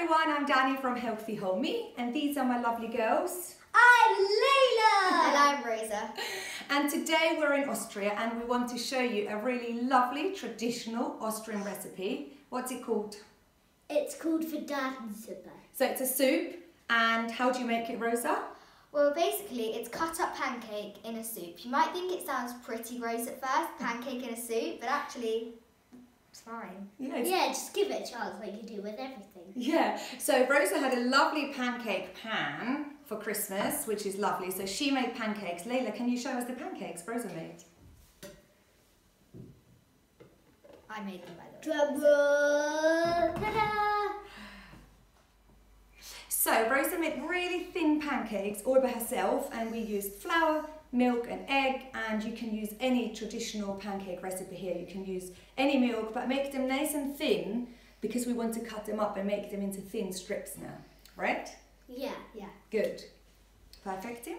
everyone, I'm Danny from Healthy Whole Me and these are my lovely girls. I'm Layla! And I'm Rosa. And today we're in Austria and we want to show you a really lovely traditional Austrian recipe. What's it called? It's called Frittatensuppe. So it's a soup and how do you make it, Rosa? Well, basically, it's cut up pancake in a soup. You might think it sounds pretty gross at first, pancake in a soup, but actually, it's fine. Yeah, it's- Yeah, just give it a chance like you do with everything. Yeah, so Rosa had a lovely pancake pan for Christmas, which is lovely. So she made pancakes. Layla, can you show us the pancakes Rosa made? I made them by the way. Drum roll! Ta-da! So Rosa made really thin pancakes all by herself and we used flour, milk and egg and you can use any traditional pancake recipe here. You can use any milk but make them nice and thin because we want to cut them up and make them into thin strips now, right? Yeah, yeah. Good. Perfect. Tim?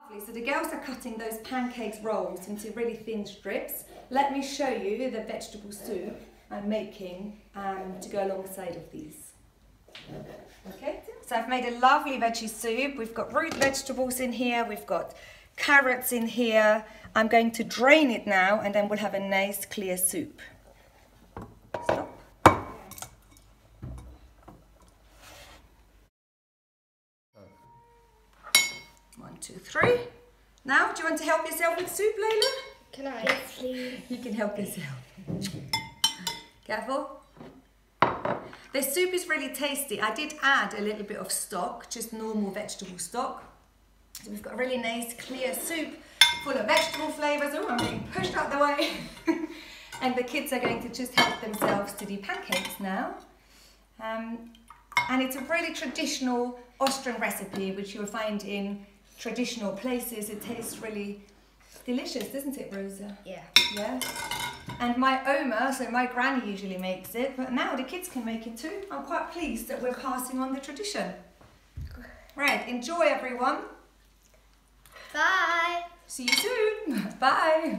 Lovely. So the girls are cutting those pancakes rolls into really thin strips. Let me show you the vegetable soup I'm making um, to go alongside of these. So I've made a lovely veggie soup. We've got root vegetables in here, we've got carrots in here. I'm going to drain it now and then we'll have a nice clear soup. Stop. One, two, three. Now, do you want to help yourself with soup, Layla? Can I? Yes, please. You can help yourself. Careful. The soup is really tasty. I did add a little bit of stock, just normal vegetable stock. So we've got a really nice clear soup full of vegetable flavours. Oh, I'm being pushed out the way. and the kids are going to just help themselves to do pancakes now. Um, and it's a really traditional Austrian recipe, which you'll find in traditional places. It tastes really delicious, doesn't it, Rosa? Yeah. Yeah. And my Oma, so my granny usually makes it, but now the kids can make it too. I'm quite pleased that we're passing on the tradition. Right, enjoy everyone. Bye! See you soon. Bye.